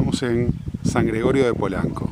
Estamos en San Gregorio de Polanco.